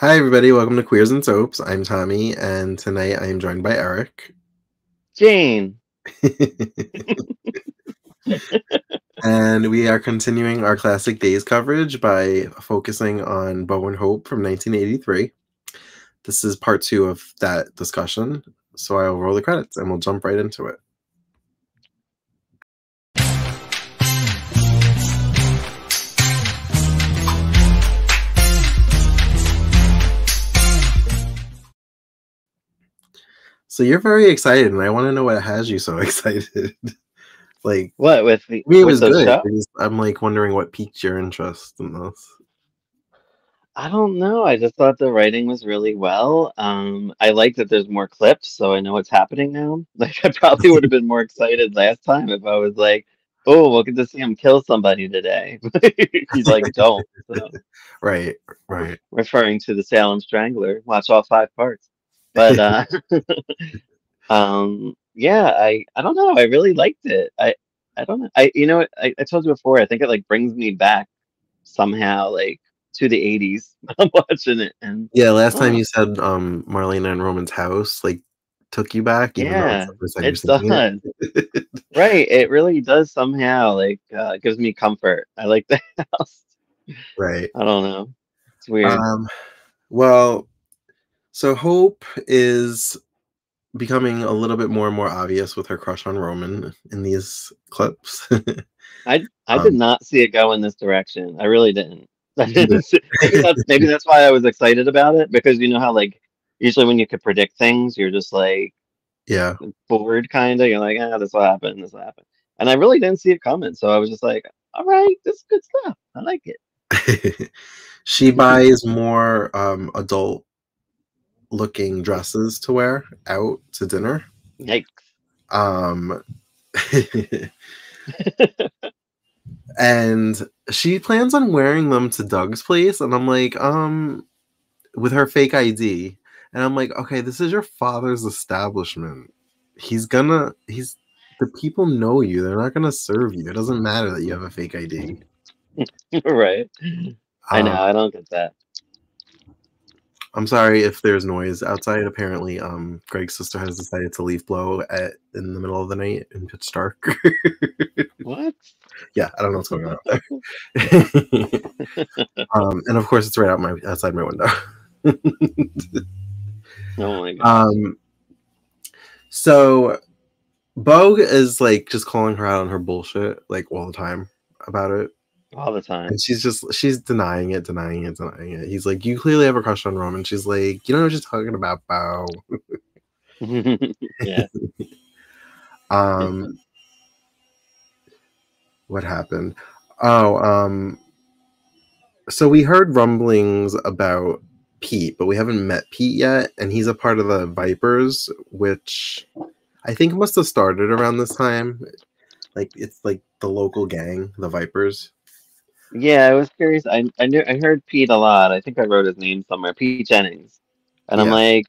Hi, everybody. Welcome to Queers and Soaps. I'm Tommy, and tonight I am joined by Eric. Jane. and we are continuing our Classic Days coverage by focusing on Bo and Hope from 1983. This is part two of that discussion. So I'll roll the credits and we'll jump right into it. So you're very excited, and I want to know what has you so excited. like what with the, I mean, it was good. I'm like wondering what piqued your interest in this. I don't know. I just thought the writing was really well. Um, I like that there's more clips, so I know what's happening now. Like I probably would have been more excited last time if I was like, "Oh, we'll get to see him kill somebody today." He's like, "Don't." So. Right, right. Referring to the Salem Strangler. Watch all five parts. But uh, um, yeah, I I don't know. I really liked it. I I don't know. I you know I, I told you before. I think it like brings me back somehow like to the 80s. I'm watching it and yeah. Last oh. time you said um Marlena and Roman's house like took you back. Yeah, it does. It. right. It really does somehow like uh, gives me comfort. I like the house. Right. I don't know. It's weird. Um, well, so Hope is becoming a little bit more and more obvious with her crush on Roman in these clips. I I um, did not see it go in this direction. I really didn't. maybe, that's, maybe that's why I was excited about it because you know how like usually when you could predict things, you're just like yeah bored kind of. You're like, ah, this will happen, this will happen, and I really didn't see it coming. So I was just like, all right, this is good stuff. I like it. she buys more um adult looking dresses to wear out to dinner. Yikes. Um and she plans on wearing them to Doug's place and I'm like, um with her fake ID. And I'm like, okay, this is your father's establishment. He's gonna he's the people know you. They're not gonna serve you. It doesn't matter that you have a fake ID. right. I know, um, I don't get that. I'm sorry if there's noise outside. Apparently, um, Greg's sister has decided to leave blow at in the middle of the night in pitch dark. what? Yeah, I don't know what's going on out there. um, and of course, it's right out my outside my window. oh my god. Um, so Bo is like just calling her out on her bullshit like all the time about it all the time. And she's just she's denying it, denying it, denying it. He's like, You clearly have a crush on Roman. She's like, You know what you're talking about, Bo. yeah. um what happened? Oh, um so we heard rumblings about Pete, but we haven't met Pete yet, and he's a part of the Vipers, which I think must have started around this time. Like it's like the local gang, the Vipers. Yeah, I was curious. I I knew I heard Pete a lot. I think I wrote his name somewhere, Pete Jannings, and I'm like,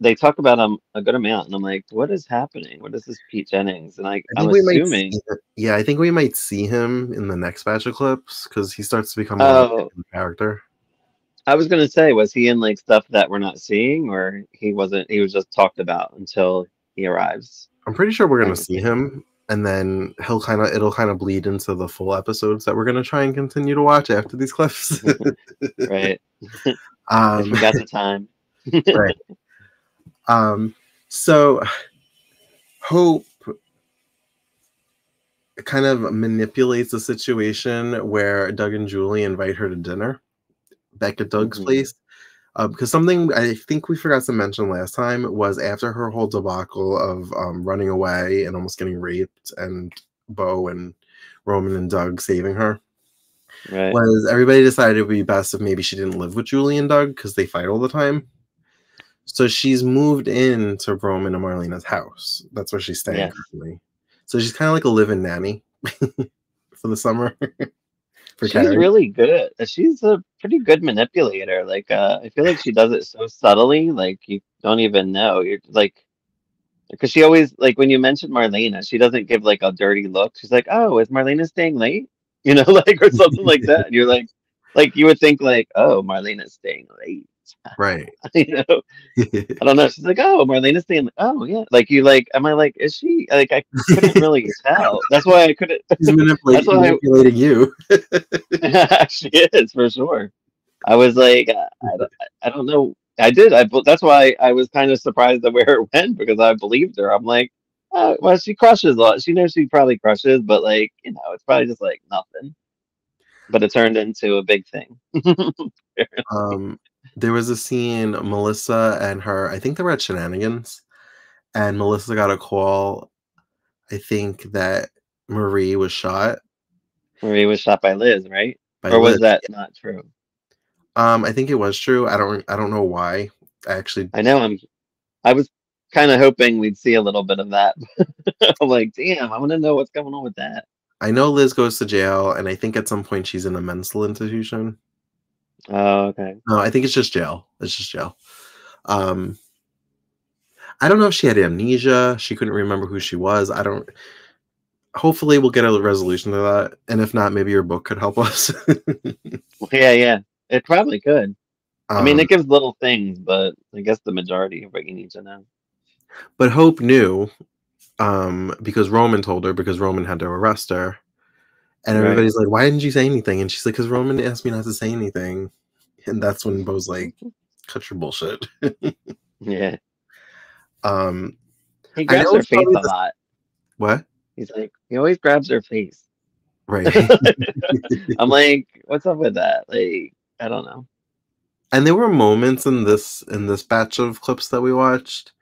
they talk about him a good amount, and I'm like, what is happening? What is this Pete Jannings? And I, I I'm assuming, yeah, I think we might see him in the next batch of clips because he starts to become a oh. character. I was gonna say, was he in like stuff that we're not seeing, or he wasn't? He was just talked about until he arrives. I'm pretty sure we're gonna see him and then he'll kind of it'll kind of bleed into the full episodes that we're going to try and continue to watch after these clips. Right. Um we got the time. right. Um so hope kind of manipulates the situation where doug and julie invite her to dinner. Back at doug's mm-hmm. place uh, because something I think we forgot to mention last time was after her whole debacle of um, running away and almost getting raped, and Bo and Roman and Doug saving her. Right. Was everybody decided it would be best if maybe she didn't live with Julie and Doug because they fight all the time. So she's moved into Roman and Marlena's house. That's where she's staying yeah. currently. So she's kind of like a live-in nanny for the summer. for she's Carrie. really good. She's a pretty good manipulator. Like uh, I feel like she does it so subtly, like you don't even know. You're like because she always like when you mention Marlena, she doesn't give like a dirty look. She's like, "Oh, is Marlena staying late?" You know, like or something like that. And you're like, like you would think like, "Oh, Marlena's staying late." Right. you know, I don't know. She's like, oh, Marlena's saying, oh yeah, like you like. Am I like, is she like? I couldn't really tell. That's why I couldn't. She's manipulating, why I- you. she is for sure. I was like, I, I don't- I don't know. I did. I that's why I was kind of surprised at where it went because I believed her. I'm like, oh, well, she crushes a lot. She knows she probably crushes, but like, you know, it's probably just like nothing. But it turned into a big thing. um, there was a scene, Melissa and her, I think they were at Shenanigans, and Melissa got a call. I think that Marie was shot. Marie was shot by Liz, right? By or was Liz. that not true? Um, I think it was true. I don't. I don't know why. I actually. I know. I'm. I was kind of hoping we'd see a little bit of that. I'm like, damn, I want to know what's going on with that. I know Liz goes to jail, and I think at some point she's in a mental institution. Oh, okay. No, I think it's just jail. It's just jail. Um, I don't know if she had amnesia. She couldn't remember who she was. I don't. Hopefully, we'll get a resolution to that, and if not, maybe your book could help us. Yeah, yeah. It probably could. I mean, Um, it gives little things, but I guess the majority of what you need to know. but Hope knew, um, because Roman told her because Roman had to arrest her, and Right. everybody's like, "Why didn't you say anything?" And she's like, "Because Roman asked me not to say anything," and that's when Bo's like, "Cut your bullshit." Yeah. um, He grabs her face a the- lot. what? He's like, he always grabs her face. Right. I'm like, what's up with that? Like, I don't know. and there were moments in this in this batch of clips that we watched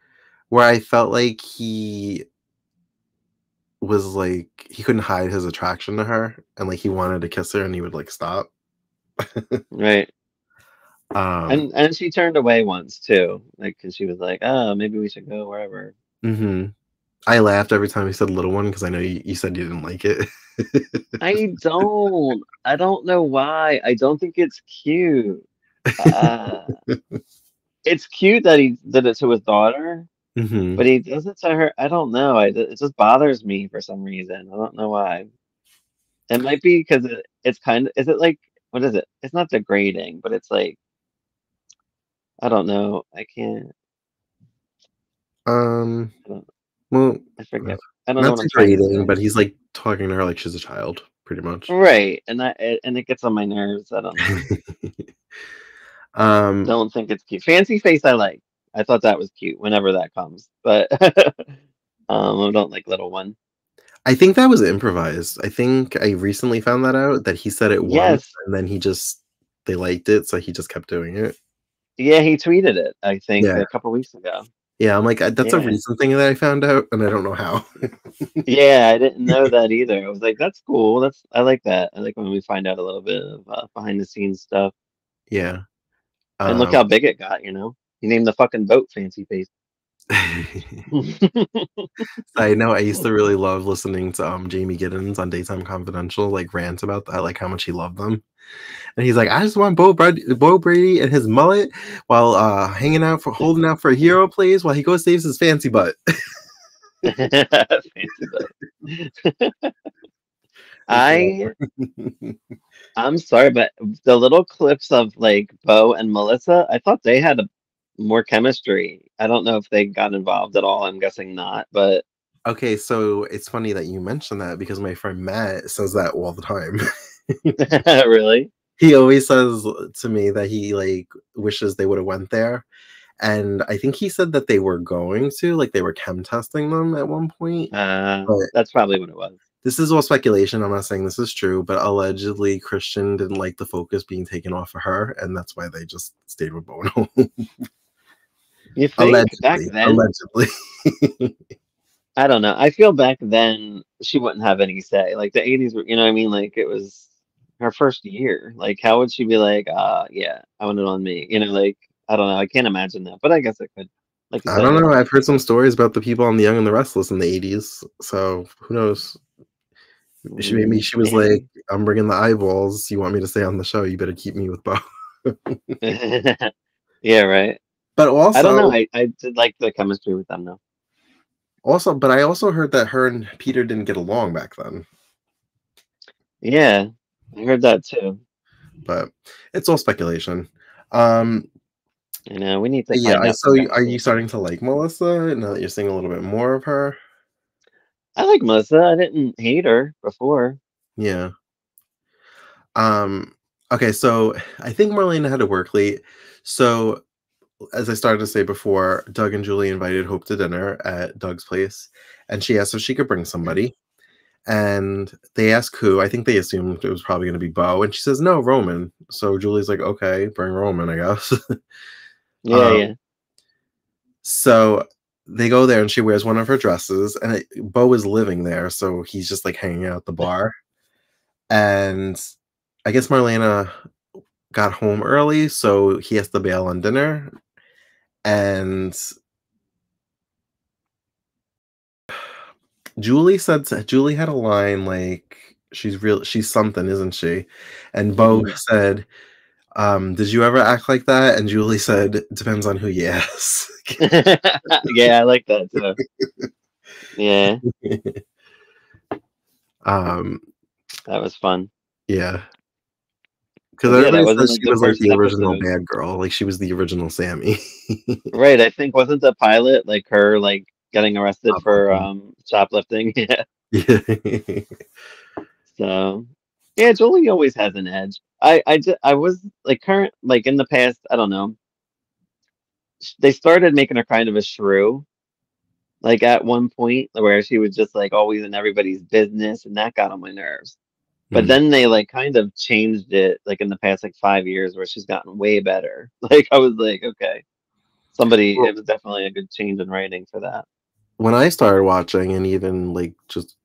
where I felt like he was like he couldn't hide his attraction to her and like he wanted to kiss her and he would like stop. Right. Um And and she turned away once too. Like, cause she was like, oh, maybe we should go wherever. mm-hmm. I laughed every time he said little one because I know you, you said you didn't like it. I don't. I don't know why. I don't think it's cute. Uh, it's cute that he did it to his daughter, Mhm. but he does it to her. I don't know. I, it just bothers me for some reason. I don't know why. It might be because it, it's kind of. Is it like what is it? It's not degrading, but it's like I don't know. I can't. Um I don't- well I forget. I don't know not what I'm trying to degrading, but he's like talking to her like she's a child, pretty much. right, and I it- and it gets on my nerves. I don't know. um don't think it's cute. Fancy face, I like. I thought that was cute whenever that comes, but um, I don't like little one. I think that was improvised. I think I recently found that out that he said it once Yes. and then he just they liked it, so he just kept doing it. Yeah, he tweeted it. I think Yeah. a couple weeks ago. Yeah, I'm like, that's a recent thing that I found out, and I don't know how. yeah, I didn't know that either. I was like, that's cool. That's I like that. I like when we find out a little bit of uh, behind the scenes stuff. yeah. And look Um, how big it got. You know, he named the fucking boat Fancy Face. I know I used to really love listening to um Jamey Giddens on Daytime Confidential, like rant about that, like how much he loved them. And he's like, I just want Bo Brady, Bo Brady and his mullet while uh hanging out for holding out for a hero plays while he goes saves his fancy butt. Fancy boat. I I'm sorry, but the little clips of like Bo and Melissa, I thought they had a, more chemistry. I don't know if they got involved at all. I'm guessing not, but Okay, so it's funny that you mentioned that because my friend Matt says that all the time. really, he always says to me that he like wishes they would have went there. And I think he said that they were going to, like they were chem testing them at one point. uh, that's probably what it was. This is all speculation. I'm not saying this is true, but allegedly Kristian didn't like the focus being taken off of her, and that's why they just stayed with Bono. You think allegedly. back then? Allegedly. I don't know. I feel back then she wouldn't have any say. Like the 80s were, you know what I mean? Like it was her first year. Like how would she be like, uh, yeah, I want it on me? You know, like I don't know. I can't imagine that, but I guess I could. Like I said, don't know. I've heard some stories about the people on The Young and the Restless in the 80s. So who knows? She maybe she was like, "I'm bringing the eyeballs. You want me to stay on the show? You better keep me with Bo." yeah, right. But also, I don't know. I, I did like the chemistry with them though. also, but I also heard that her and Peter didn't get along back then. Yeah, I heard that too. But it's all speculation. Um, You know, we need to. Yeah. find I, out so are you starting to like Melissa now that you're seeing a little bit more of her? I like Melissa. I didn't hate her before. Yeah. Um. Okay. So I think Marlena had to work late. So as I started to say before, Doug and Julie invited Hope to dinner at Doug's place, and she asked if she could bring somebody. And they asked who. I think they assumed it was probably going to be Bo, and she says no, Roman. So Julie's like, okay, bring Roman, I guess. Yeah, Um, yeah. so they go there, and she wears one of her dresses, and it, Bo is living there, so he's just like hanging out at the bar. And I guess Marlena got home early, so he has to bail on dinner. And Julie said to, Julie had a line like she's real she's something, isn't she? And Bo Mhm. said, um, did you ever act like that? And Julie said, depends on who you ask. yeah, I like that too. Yeah, um, that was fun. yeah. Because Yeah, everybody wasn't says she was like the original episode. bad girl, like she was the original Sammy. Right, I think wasn't the pilot like her like getting arrested for Shoplifting. um shoplifting? Yeah. yeah. So yeah, Julie always has an edge. I I just, I was like current like in the past, I don't know. They started making her kind of a shrew. Like at one point where she was just like always in everybody's business and that got on my nerves. But Mhm. then they like kind of changed it like in the past like five years where she's gotten way better. Like I was like, okay. Somebody Well- it was definitely a good change in writing for that. when I started watching, and even like just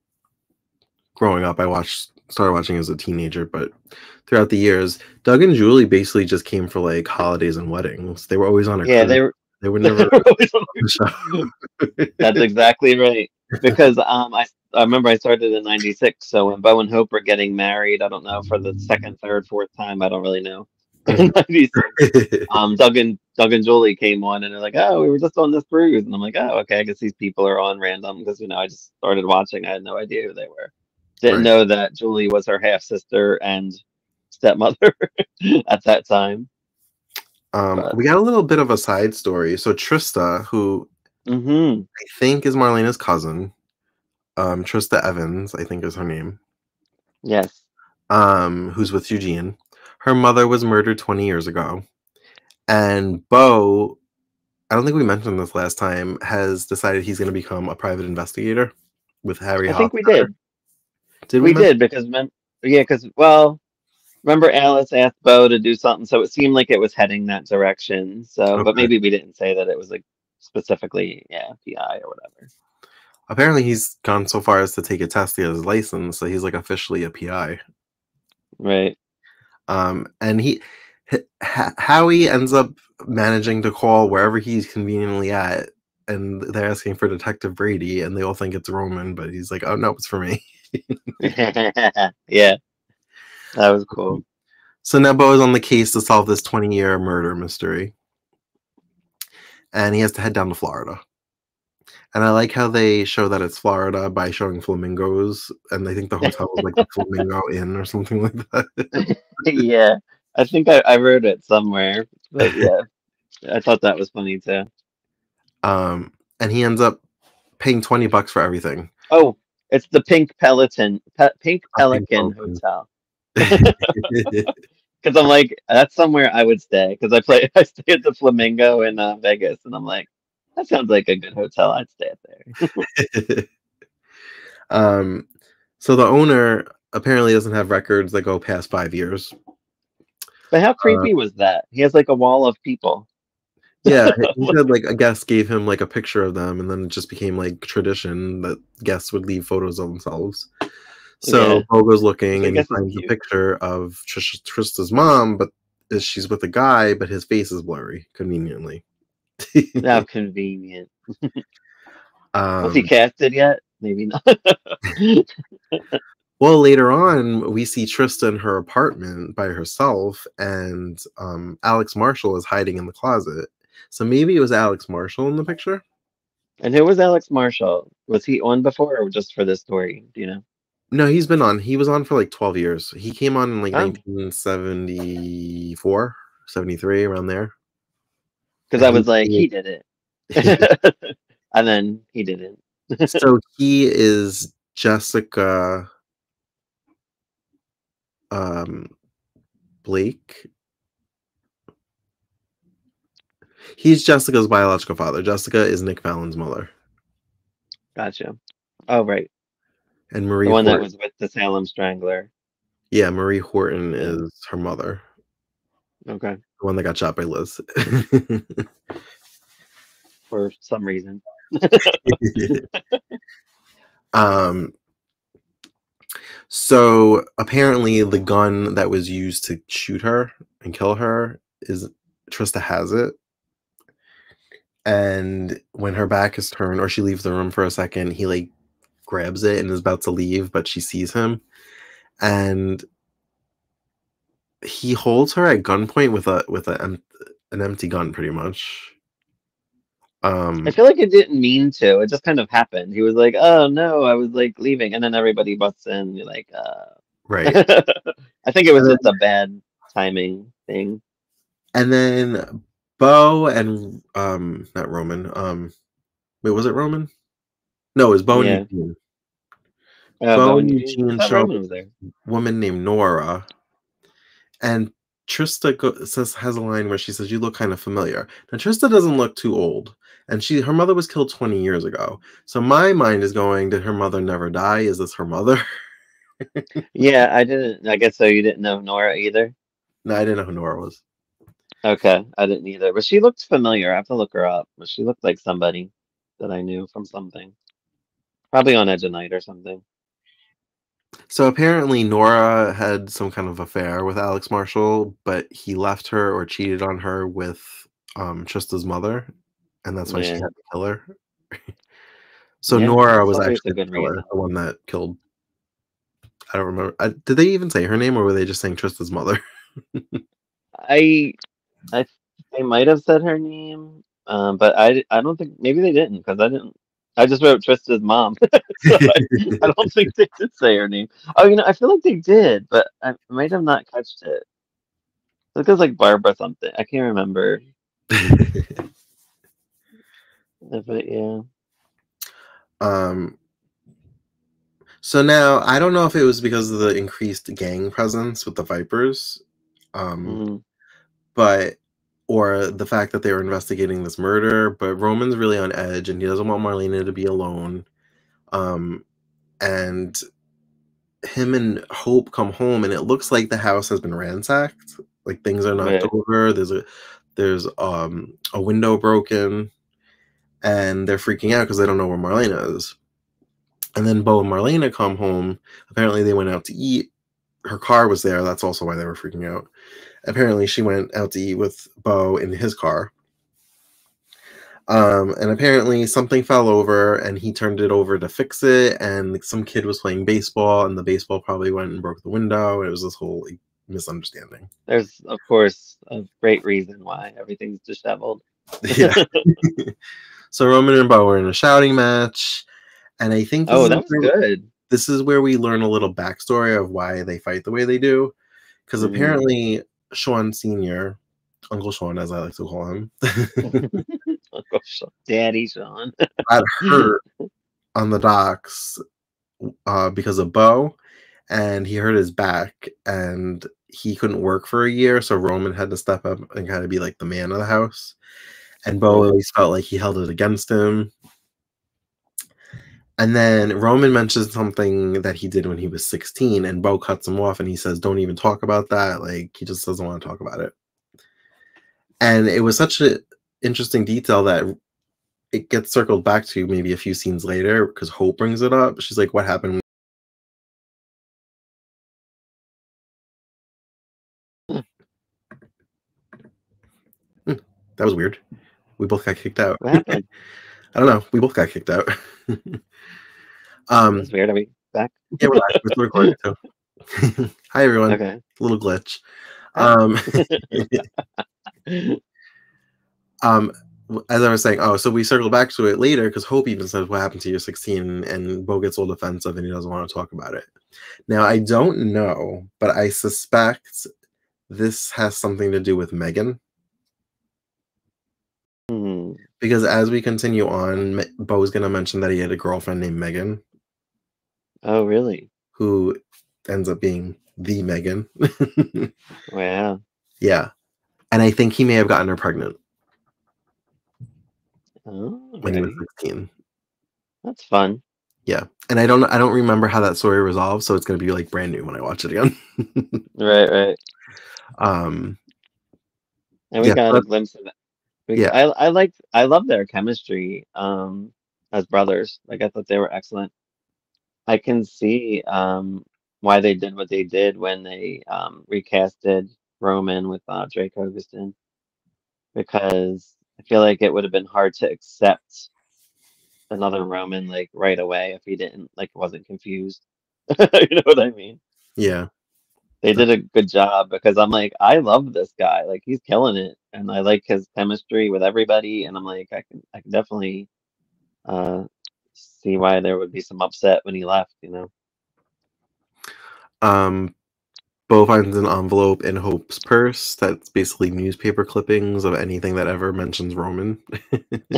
growing up, I watched started watching as a teenager, but throughout the years, Doug and Julie basically just came for like holidays and weddings. They were always on a Yeah, cruise. they were they were never always on on the show. That's exactly right. Because um, I I remember I started in '96. So when Bo and Hope were getting married, I don't know for the second, third, fourth time, I don't really know. Um, Doug and Doug and Julie came on, and they're like, "Oh, we were just on this cruise," and I'm like, "Oh, okay. I guess these people are on random because you know I just started watching. I had no idea who they were. Didn't Right. know that Julie was her half sister and stepmother at that time. um, But- we got a little bit of a side story. So Trista, who hmm I think is Marlena's cousin, um, Trista Evans, I think is her name, Yes. um, who's with Eugene. Her mother was murdered 20 years ago. And Bo, I don't think we mentioned this last time, has decided he's going to become a private investigator with Harry I think we did. Did we men- did because mem- yeah, because well, remember Alice asked Bo to do something, so it seemed like it was heading that direction. So, Okay. but maybe we didn't say that it was like specifically, yeah, PI or whatever. Apparently, he's gone so far as to take a test to get his license, so he's like officially a PI. Right. Um, and he, H- Howie ends up managing to call wherever he's conveniently at, and they're asking for Detective Brady, and they all think it's Roman, but he's like, "Oh no, it's for me." yeah, that was cool. So now Bo is on the case to solve this 20 year murder mystery. And he has to head down to Florida. And I like how they show that it's Florida by showing flamingos. And I think the hotel is like the Flamingo Inn or something like that. yeah, I think I, I wrote it somewhere, but yeah, I thought that was funny too. Um, and he ends up paying 20 bucks for everything. Oh, it's the Pink Peloton, Pe- Pink Pink Pelican Pelican. Hotel. Because I'm like, that's somewhere I would stay. Because I play, I stay at the Flamingo in uh, Vegas, and I'm like, that sounds like a good hotel. I'd stay at there. um, so the owner apparently doesn't have records that go past five years. But Uh, how creepy was that? He has like a wall of people. Yeah, he said like a guest gave him like a picture of them, and then it just became like tradition that guests would leave photos of themselves. So Yeah. Bo goes looking I and he finds a picture of Trish, Trista's mom, but she's with a guy, but his face is blurry, conveniently. How convenient. um, Was he casted yet? Maybe not. well, later on, we see Trista in her apartment by herself, and um, Alex Marshall is hiding in the closet. So maybe it was Alex Marshall in the picture. and who was Alex Marshall? Was he on before or just for this story? Do you know? No, he's been on. He was on for like 12 years. He came on in like Oh. 1974, 73, around there. Because I was like, he did it, and then he didn't. so he is Jessica um Blake. He's Jessica's biological father. Jessica is Nick Fallon's mother. Gotcha. Oh right. And Marie The one that was with the Salem Strangler. Yeah, Marie Horton is her mother. Okay. The one that got shot by Liz. For some reason. um so apparently the gun that was used to shoot her and kill her is Trista has it. And when her back is turned or she leaves the room for a second, he like grabs it and is about to leave, but she sees him. And he holds her at gunpoint with a with a, an empty gun pretty much. Um I feel like it didn't mean to. It just kind of happened. He was like, "Oh no," I was like leaving, and then everybody busts in. You're like, uh... right. I think it was just a bad timing thing. And then Bo and um not Roman. Um wait, was it Roman? No, it was Bo Yeah. and Eugene. Uh, Bo and Eugene I show- woman named Nora. And Trista go- says has a line where she says, "You look kind of familiar." Now Trista doesn't look too old, and she her mother was killed twenty years ago. So my mind is going, did her mother never die? Is this her mother? Yeah, I didn't. I guess so. You didn't know Nora either. no, I didn't know who Nora was. Okay, I didn't either. But she looked familiar. I have to look her up. But she looked like somebody that I knew from something. Probably on Edge of Night or something. So apparently Nora had some kind of affair with Alex Marshall, but he left her or cheated on her with um Trista's mother, and that's why she had to kill her. so Yeah, Nora was that's always a actually the killer, the one that killed. I don't remember. I, did they even say her name, or were they just saying Trista's mother? I, I, they might have said her name, um, but I, I don't think maybe they didn't because I didn't. I just wrote Trista's mom. So I, I don't think they did say her name. Oh, you know, I feel like they did, but I might have not catched it. It was like Barbara something. I can't remember. But yeah. um. So now I don't know if it was because of the increased gang presence with the Vipers. Um. Mhm. but or the fact that they were investigating this murder but roman's really on edge and he doesn't want marlena to be alone. Um and him and hope come home and it looks like the house has been ransacked. Like things are knocked Right. over. There's a there's um a window broken and they're freaking out because they don't know where marlena is. And then bo and marlena come home. Apparently they went out to eat. Her car was there. That's also why they were freaking out apparently she went out to eat with Bo in his car. Um, and apparently something fell over and he turned it over to fix it. And some kid was playing baseball and the baseball probably went and broke the window. It was this whole like, misunderstanding. There's of course a great reason why everything's disheveled. yeah. so Roman and Bo were in a shouting match. And I think Oh, is that where- good. this is where we learn a little backstory of why they fight the way they do. Because Mhm. apparently Sean Sr., Uncle Sean, as I like to call him, Uncle Sean, Daddy Sean. got hurt on the docks uh, because of Bo, and he hurt his back, and he couldn't work for a year. So Roman had to step up and kind of be like the man of the house. And Bo Mhm. always felt like he held it against him. And then Roman mentions something that he did when he was 16, and Bo cuts him off and he says, Don't even talk about that. Like, he just doesn't want to talk about it. And it was such an interesting detail that it gets circled back to maybe a few scenes later because Hope brings it up. She's like, What happened? Hmm, That was weird. We both got kicked out. I don't know. We both got kicked out. um, That's weird. Are we back? yeah, we're, live. We're recording too. Hi everyone. Okay. Little glitch. Um, um, as I was saying, oh, so we circle back to it later because Hope even says, "What happened to your 16?" and Bo gets all defensive and he doesn't want to talk about it. Now I don't know, but I suspect this has something to do with Megan. Because as we continue on, Bo's gonna mention that he had a girlfriend named Megan, Oh, really? who ends up being the Megan. Wow. yeah, and I think he may have gotten her pregnant Oh, when he was right. sixteen. That's fun. Yeah, and I don't I don't remember how that story resolves, so it's gonna be like brand new when I watch it again. Right, right. um, And we Yeah, got a glimpse of Yeah. I I like I love their chemistry um as brothers. Like I thought they were excellent. I can see um why they did what they did when they um recasted Roman with uh, Drake Hogestyn because I feel like it would have been hard to accept another Roman like right away if he didn't like wasn't confused. you know what I mean? yeah, They did a good job because I'm like, I love this guy. Like he's killing it, and I like his chemistry with everybody. And I'm like, I can, I can definitely uh, see why there would be some upset when he left. You know? um, Bo finds an envelope in Hope's purse that's basically newspaper clippings of anything that ever mentions Roman.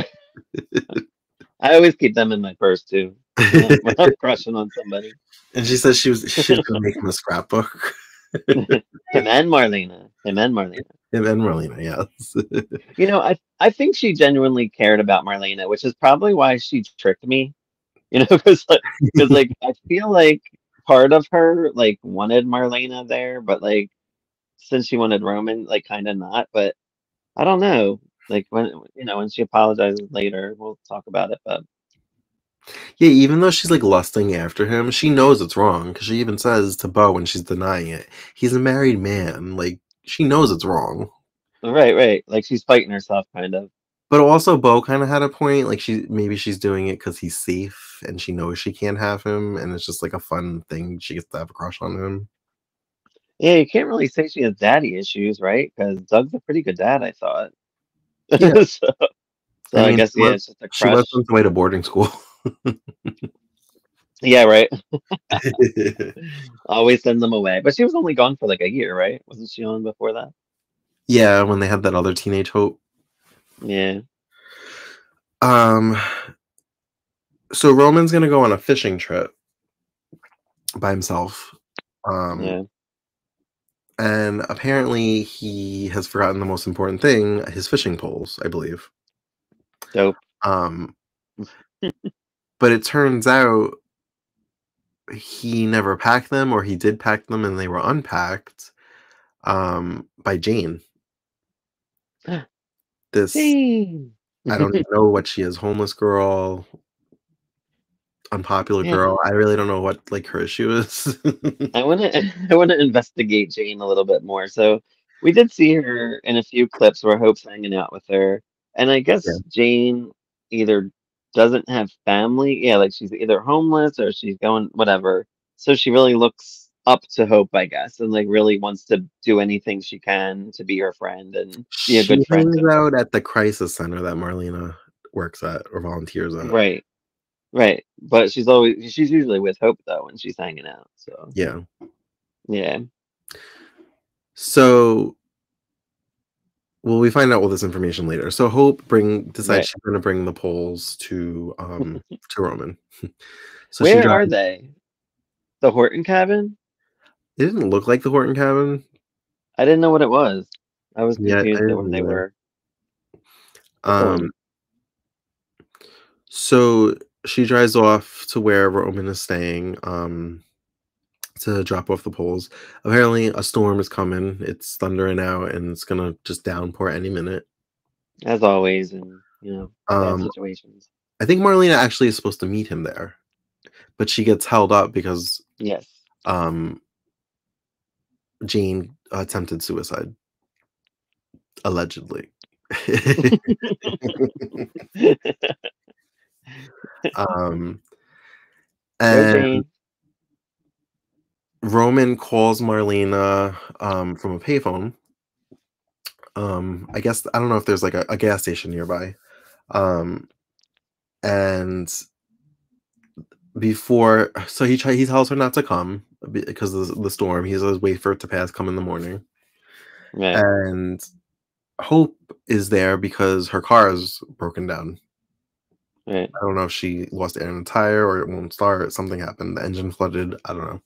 I always keep them in my purse too when I'm- crushing on somebody. and she says she was she's gonna make him a scrapbook. Him and Marlena. Him and Marlena. And Marlena, yes. You know, I I think she genuinely cared about Marlena, which is probably why she tricked me. You know, because like, 'cause, like I feel like part of her like wanted Marlena there, but like since she wanted Roman, like kind of not. But I don't know. Like when you know when she apologizes later, we'll talk about it. But yeah, even though she's like lusting after him, she knows it's wrong because she even says to Bo when she's denying it, he's a married man. Like she knows it's wrong. right, right, like she's fighting herself, kind of. But also, Bo kind of had a point. Like she maybe she's doing it because he's safe and she knows she can't have him, and it's just like a fun thing. She gets to have a crush on him. Yeah, you can't really say she has daddy issues, right? Because Doug's a pretty good dad, I thought. Yeah. so, so I I, guess she yeah, let- it's just a She crush. left him away to boarding school. Yeah, right. Always send them away. But she was only gone for like a year, right? Wasn't she on before that? yeah, when they had that other teenage hope. Yeah. Um, so Roman's gonna go on a fishing trip by himself. Um, Yeah. and apparently he has forgotten the most important thing: his fishing poles, I believe. Dope. Um, but it turns out he never packed them, or he did pack them and they were unpacked um, by Jane. This Dang. I don't know what she is. Homeless girl, unpopular Yeah. girl. I really don't know what like her issue is. I want to I want to investigate Jane a little bit more. So we did see her in a few clips where Hope's hanging out with her, and I guess Yeah. Jane either doesn't have family, yeah, like she's either homeless or she's going whatever. So she really looks up to Hope, I guess, and like really wants to do anything she can to be her friend and be a she good friend. her. out at the crisis center that Marlena works at or volunteers at. Right. Right. But she's always she's usually with Hope though when she's hanging out. So Yeah. yeah. So well, we find out all this information later. So Hope bring decides Right. she's gonna bring the poles to um to Roman. so Where are they? The Horton cabin? it didn't look like the Horton cabin. I didn't know what it was. I was Yeah, confused at when they were. That's the one. Um so she drives off to where Roman is staying um to drop off the poles. Apparently a storm is coming. It's thundering out and it's gonna just downpour any minute. As always, in you know Um situations. I think Marlena actually is supposed to meet him there, but she gets held up because Yes. um Jane attempted suicide. Allegedly. um and. Roman calls Marlena um from a payphone. Um I guess I don't know if there's like a, a gas station nearby. Um and before so he try he tells her not to come because of the storm. He says wait for it to pass, come in the morning. Right. And Hope is there because her car is broken down. Right. I don't know if she lost air in the tire or it won't start. Something happened. The engine flooded. I don't know.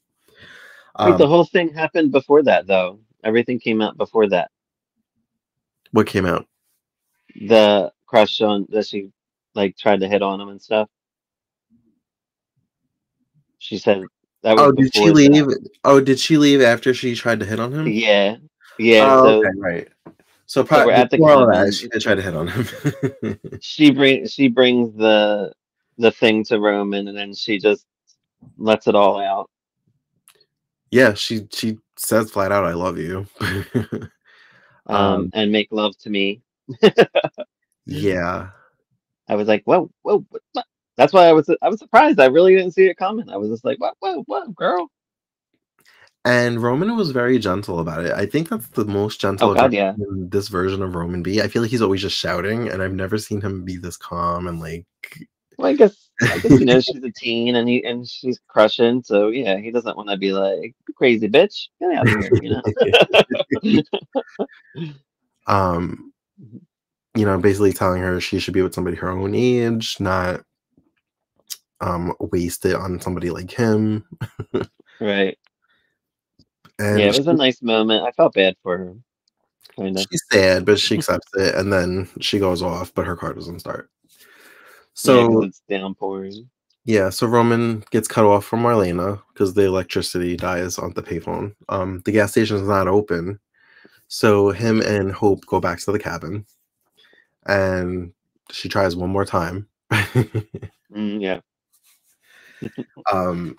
Wait, the Um, whole thing happened before that, though. Everything came out before that. what came out? The crush on that she like tried to hit on him and stuff. She said that was Oh, did she before that. leave? Oh, did she leave after she tried to hit on him? Yeah, yeah. Oh, so okay, right. So we're probably at the before all that, she did try to hit on him. she bring she brings the the thing to Roman, and then she just lets it all out. Yeah, she she says flat out, "I love you." Um, um, and make love to me. yeah, I was like, whoa, whoa, what? That's why I was I was surprised. I really didn't see it coming. I was just like, whoa, whoa, whoa, girl. and Roman was very gentle about it. I think that's the most gentle Oh God, yeah. this version of Roman B. I feel like he's always just shouting, and I've never seen him be this calm and like. Well, I guess I guess you know she's a teen and he and she's crushing, so yeah, he doesn't want to be like crazy bitch. Get out of here, you know. um you know basically telling her she should be with somebody her own age not um waste it on somebody like him right. and yeah, it was a nice moment. I felt bad for her. Kind of. she's sad but she accepts it and then she goes off but her car doesn't start So so it's downpouring. yeah so roman gets cut off from marlena because the electricity dies on the payphone um the gas station is not open so him and hope go back to the cabin and she tries one more time Mm, yeah. um,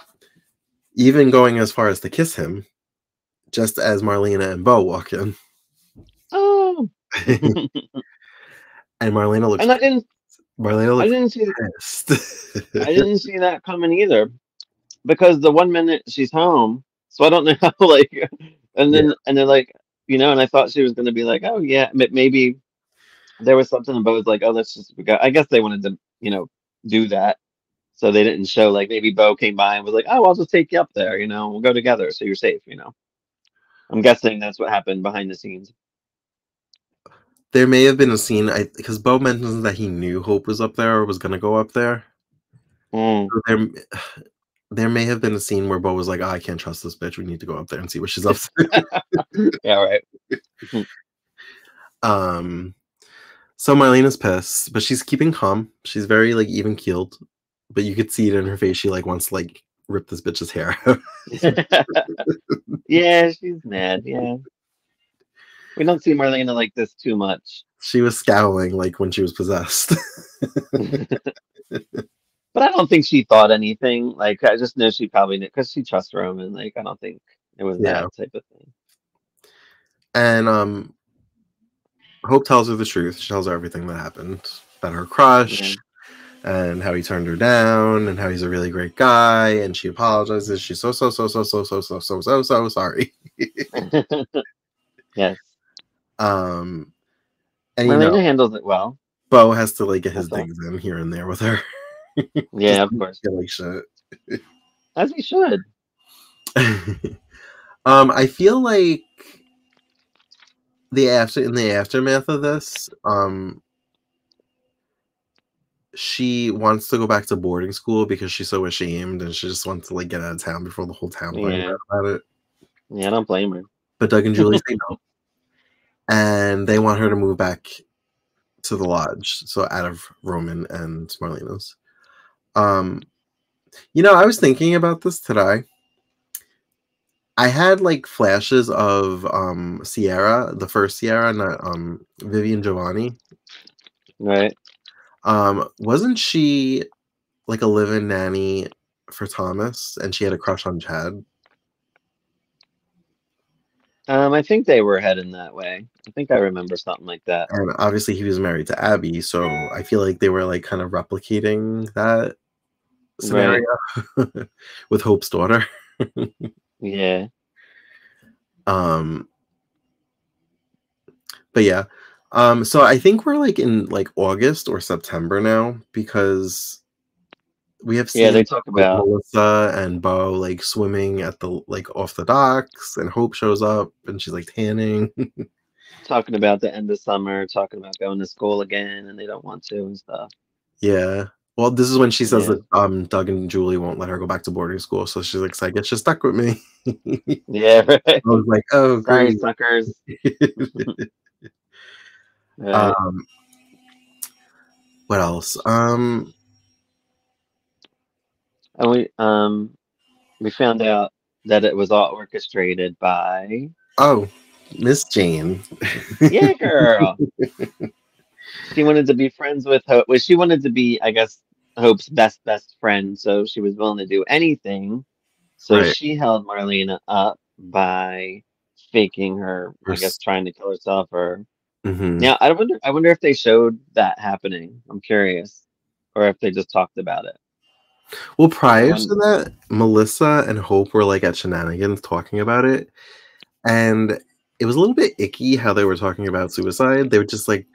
even going as far as to kiss him, just as Marlena and Bo walk in, Oh, and Marlena looks. and I didn't. Marlena I didn't see. pissed. I didn't see that coming either, because the one minute she's home, so I don't know how like, and then and they're like, you know, and I thought she was gonna be like, oh yeah, maybe there was something about like, oh, let's just. we got- I guess they wanted to, you know, do that, so they didn't show like maybe Bo came by and was like, oh, I'll just take you up there, you know, we'll go together, so you're safe, you know. I'm guessing that's what happened behind the scenes. There may have been a scene I because Bo mentions that he knew Hope was up there or was gonna go up there. Mm, So there, there may have been a scene where Bo was like, oh, "I can't trust this bitch. We need to go up there and see what she's up to." yeah, right. um, so Marlena's pissed, but she's keeping calm. She's very like even keeled, but you could see it in her face. She like wants to like rip this bitch's hair out. yeah, she's mad. Yeah. We don't see Marlena like this too much. she was scowling like when she was possessed. But I don't think she thought anything. Like, I just know she probably knew because she trusts Roman. Like, I don't think it was Yeah. that type of thing. and um Hope tells her the truth. She tells her everything that happened. That her crush and how he turned her down and how he's a really great guy and she apologizes. She's so so so so so so so so so so sorry. yes. Um and you know handles it well. Bo has to like get his That's all. things in here and there with her. Yeah, of course. Like shit. As we should. um, I feel like the after in the aftermath of this, um, she wants to go back to boarding school because she's so ashamed and she just wants to like get out of town before the whole town finds Yeah. out about it. Yeah, I don't blame her. But Doug and Julie say no, and they want her to move back to the lodge, so out of Roman and Marlena's. Um, you know, I was thinking about this today. I had like flashes of um Ciara, the first Ciara, not um Vivian Jovanni. Right. Um, wasn't she like a live-in nanny for Thomas and she had a crush on Chad? Um, I think they were heading that way. I think I remember something like that. And obviously he was married to Abby, so I feel like they were like kind of replicating that scenario with Hope's daughter. Yeah. Um but yeah. Um so I think we're like in like August or September now because we have Yeah, they seen talk about Melissa and Bo like swimming at the like off the docks and Hope shows up and she's like tanning. talking about the end of summer, talking about going to school again, and they don't want to and stuff. Yeah. Well, this is when she says Yeah. that um Doug and Julie won't let her go back to boarding school. So she's like, I guess you're stuck with me. Yeah, right. I was like, oh Sorry, great. suckers. Right. um what else? Um and we um we found out that it was all orchestrated by oh Miss Jane. yeah girl. she wanted to be friends with Hope. Well, she wanted to be, I guess, Hope's best best friend. So she was willing to do anything. So Right. she held Marlena up by faking her, I guess, trying to kill herself or Mhm. Now I wonder. I wonder if they showed that happening. I'm curious, or if they just talked about it. Well, prior to that, Melissa and Hope were like at shenanigans talking about it. And it was a little bit icky how they were talking about suicide. They were just like,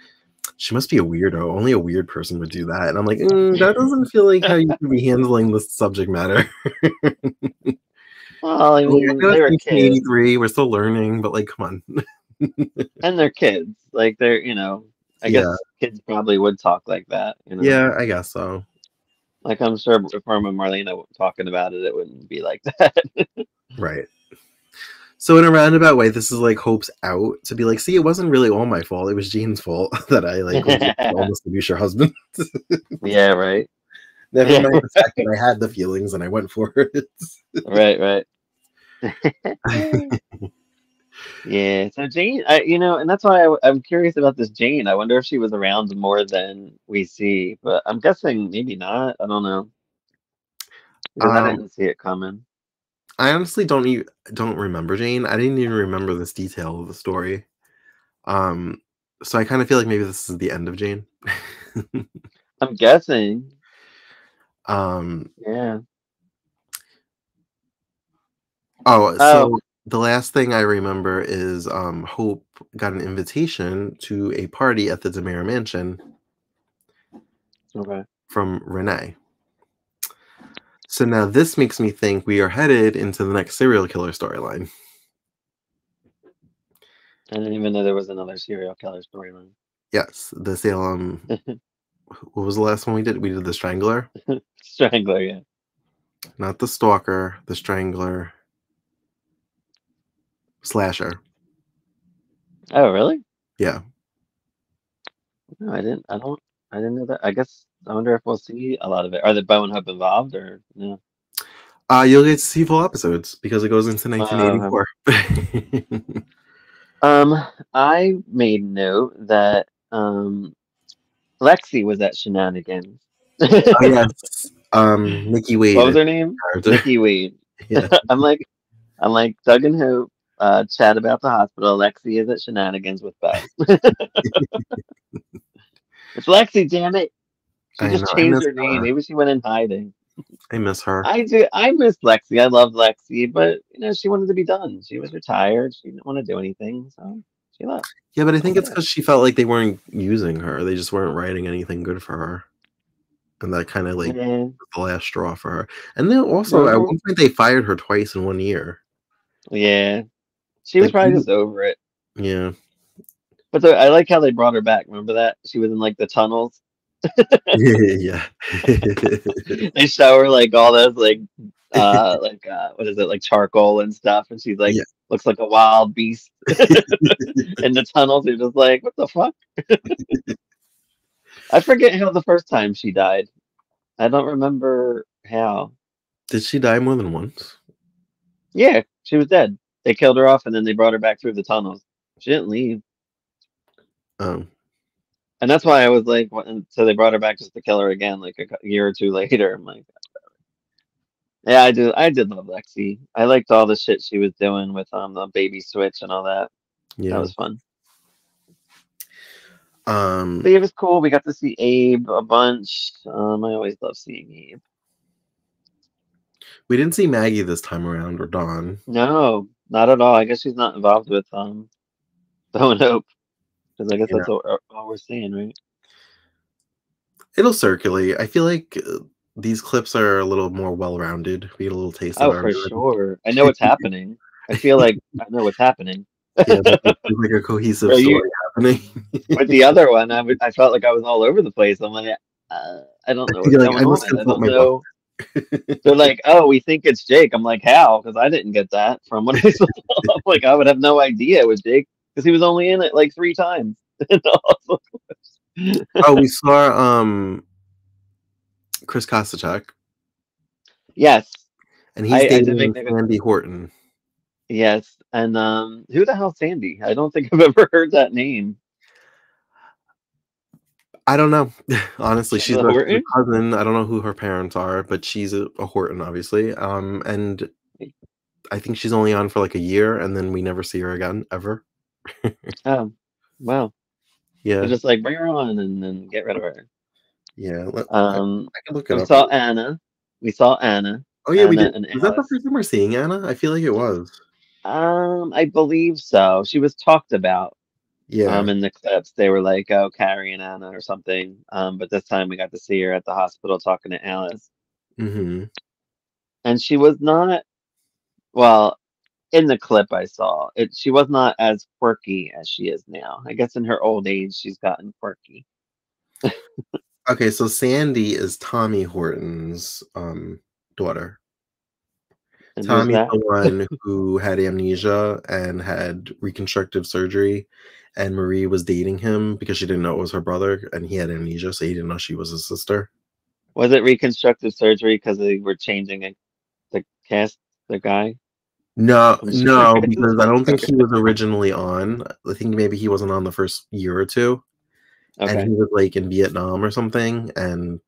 she must be a weirdo. Only a weird person would do that. And I'm like, "Mm, that doesn't feel like how you should be handling this subject matter. Well, I mean, they were it's kids, 1983, we're still learning, but like, come on. and they're kids. Like they're, you know, I Yeah. guess kids probably would talk like that. You know? Yeah, I guess so. Like I'm sure if Norm and Marlena were talking about it, it wouldn't be like that. Right. So in a roundabout way, this is like Hope's out to be like, see, it wasn't really all my fault. It was Jean's fault that I like was able to almost abuse your husband. yeah. Right. Never mind the fact that I had the feelings and I went for it. Right. Right. Yeah. So Jane, I, you know, and that's why I, am curious about this Jane. I wonder if she was around more than we see, but I'm guessing maybe not. I don't know. Because I Um, didn't see it coming. I honestly don't even don't remember Jane. I didn't even remember this detail of the story. Um, so I kind of feel like maybe this is the end of Jane. I'm guessing. um, Yeah. oh, so Oh. The last thing I remember is um, Hope got an invitation to a party at the DiMera Mansion Okay. from Renee. So now this makes me think we are headed into the next serial killer storyline. I didn't even know there was another serial killer storyline. Yes, the Salem. what was the last one we did? We did the Strangler, Strangler, yeah. not the Stalker, the Strangler, Slasher. Oh, really? Yeah, No, I didn't. I don't. I didn't know that. I guess I wonder if we'll see a lot of it. Are the Bo and Hope involved or no? uh, you'll get to see full episodes because it goes into Uh, 1984. Um, I made note that um, Lexi was at Shenanigans. oh, yes, um, Nikki Wade. What was her name? Nikki Wade. Yeah. I'm like, I'm like Doug and Hope uh, chat about the hospital. Lexi is at Shenanigans with Beth. it's Lexi, damn it! She I just know, changed her name. her. Maybe she went in hiding. I miss her. I do. I miss Lexi. I love Lexi, but you know, she wanted to be done. She was retired. She didn't want to do anything, so she left. Yeah, but I think it's because she felt like they weren't using her. They just weren't writing anything good for her. And that kind of like Yeah. the last straw for her. And then also at Mhm. one point they fired her twice in one year. Yeah. She was Like, probably just over it. Yeah. But the, I like how they brought her back. Remember that? She was in like the tunnels. yeah. They show her like all those like uh like uh what is it, like charcoal and stuff, and she's like Yeah. looks like a wild beast in the tunnels. You're just like, what the fuck? I forget how the first time she died. I don't remember how. Did she die more than once? Yeah, she was dead. They killed her off and then they brought her back through the tunnels. She didn't leave. Um, And that's why I was like, what, so they brought her back just to kill her again, like a year or two later. I'm like, yeah, I do. I did love Lexi. I liked all the shit she was doing with um the baby switch and all that. yeah. That was fun. um, But it was cool. We got to see Abe a bunch. Um, I always love seeing Abe. we didn't see Maggie this time around or Dawn. No, not at all. I guess she's not involved with um Bo and Hope. Because I guess Yeah. that's all, all we're seeing, right? It'll circulate. I feel like uh, these clips are a little more well-rounded. We get a little taste Oh, of for sure. I know what's happening. I feel like I know what's happening. Yeah, like a cohesive Are you- story happening. With the other one, I would I felt like I was all over the place. I'm like, uh, I don't know what's like, I must on. I consult don't my know. They're like, oh, we think it's Jake. I'm like, how? Because I didn't get that from what I saw. I'm like, I would have no idea it was Jake because he was only in it like three times. oh, we saw um Chris Kositchek, yes, and he's I- I dating that- Sandy Horton. yes, and um, who the hell's Sandy? I don't think I've ever heard that name. I don't know. Honestly, she's a, cousin. I don't know who her parents are, but she's a, a Horton, obviously. Um, and I think she's only on for like a year, and then we never see her again ever. Oh, wow. Yeah, They're just like bring her on and then get rid of her. yeah. Let, Um, I can look it we up. saw Anna. We saw Anna. oh yeah, we did. Was that the first time we're seeing Anna? I feel like it was. Um, I believe so. She was talked about Yeah. um in the clips. They were like, "Oh, Carrie and Anna" or something. Um, but this time we got to see her at the hospital talking to Alice, hmm and she was not. Well, in the clip I saw, it she was not as quirky as she is now. I guess in her old age, she's gotten quirky. Okay, so Sandy is Tommy Horton's um daughter. And Tommy's the one who had amnesia and had reconstructive surgery, and Marie was dating him because she didn't know it was her brother, and he had amnesia, so he didn't know she was his sister. Was it reconstructive surgery because they were changing the cast, the guy? No, no, because I don't think he was originally on. I think maybe he wasn't on the first year or two, Okay. and he was like in Vietnam or something, and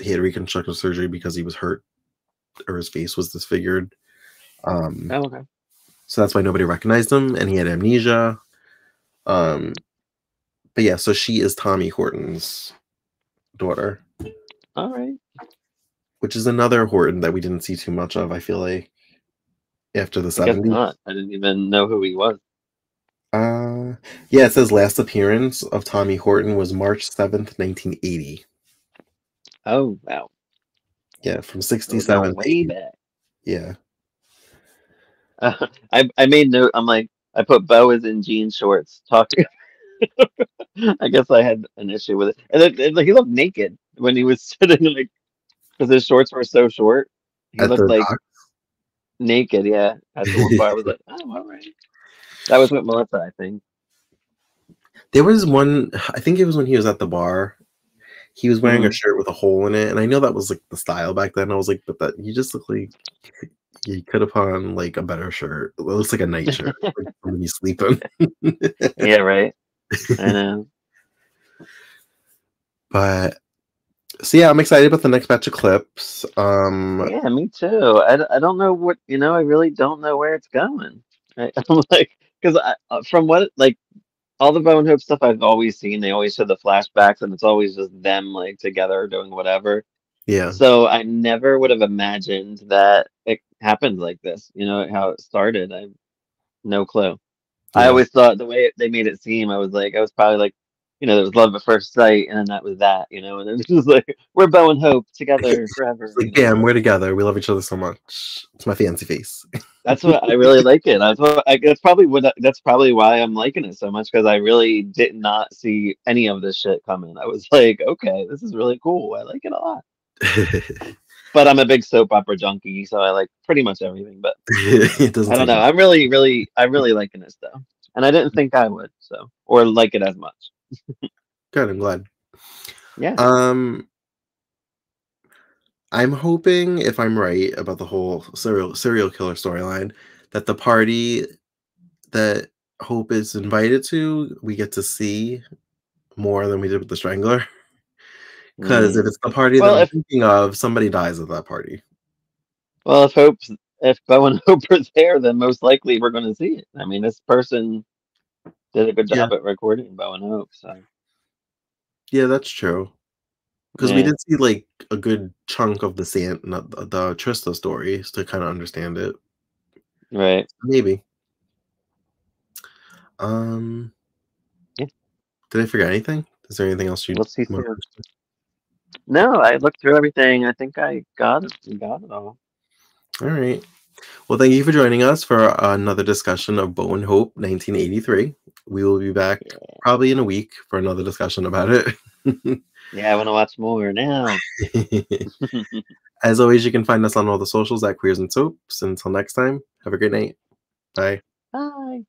he had reconstructive surgery because he was hurt or his face was disfigured. Um, Oh, okay. so that's why nobody recognized him and he had amnesia um but yeah so she is tommy horton's daughter All right. which is another horton that we didn't see too much of i feel like after the 70s not. I didn't even know who he was. uh yeah it says last appearance of tommy horton was march 7th 1980 Oh, wow. yeah from 67 way back. yeah Uh, I I made note. I'm like, I put Bo is in jean shorts talking. I guess I had an issue with it, and it- like he looked naked when he was sitting like because his shorts were so short. He at looked like dock. naked. Yeah, at the one part, I was like, oh, all right. That was with Melissa, I think. there was one i think it was when he was at the bar he was wearing a Mhm. shirt with a hole in it and i know that was like the style back then i was like but that you just look like you could have put on like a better shirt it looks like a night shirt like when you sleeping Yeah, right. I know. but so yeah i'm excited about the next batch of clips um Yeah, me too. I, I don't know what you know. I really don't know where it's going. I, I'm like because from what like all the Bo and Hope stuff I've always seen, they always show the flashbacks, and it's always just them like together doing whatever. yeah So I never would have imagined that it happened like this. You know how it started. I no clue. I always thought the way they made it seem, I was like, I was probably like, you know, there was love at first sight, and then that was that, you know, and it was just like we're Bo and Hope together forever. Like know? damn we're together we love each other so much it's my fancy face That's what I really like it. That's what I, that's probably what that's probably why I'm liking it so much because I really did not see any of this shit coming. I was like, okay, this is really cool. I like it a lot. But I'm a big soap opera junkie, so I like pretty much everything. But it doesn't I don't know. I'm really, really, I'm really liking this though, and I didn't think I would, so or like it as much. good i'm glad Yeah. Um, I'm hoping, if I'm right about the whole serial serial killer storyline, that the party that Hope is invited to, we get to see more than we did with the Strangler. Because Mm. if it's the party Well, that I'm if- thinking of, somebody dies at that party. Well, if Hope's if Bo and Hope are there, then most likely we're going to see it. I mean, this person did a good Yeah. job at recording Bo and Hope, so. Yeah, that's true. Because we Yeah. did see like a good chunk of the San the, the Trista stories to kind of understand it. Right. Maybe. Um. Yeah. Did I forget anything? Is there anything else you? Let's see. Want- soon. No, I looked through everything. I think I got it. Got it all. All right. Well, thank you for joining us for uh, another discussion of Bo and Hope 1983. We will be back Yeah. probably in a week for another discussion about it. Yeah, I want to watch more now. As always, you can find us on all the socials at Queers and Soaps. Until next time, have a great night. Bye. Bye.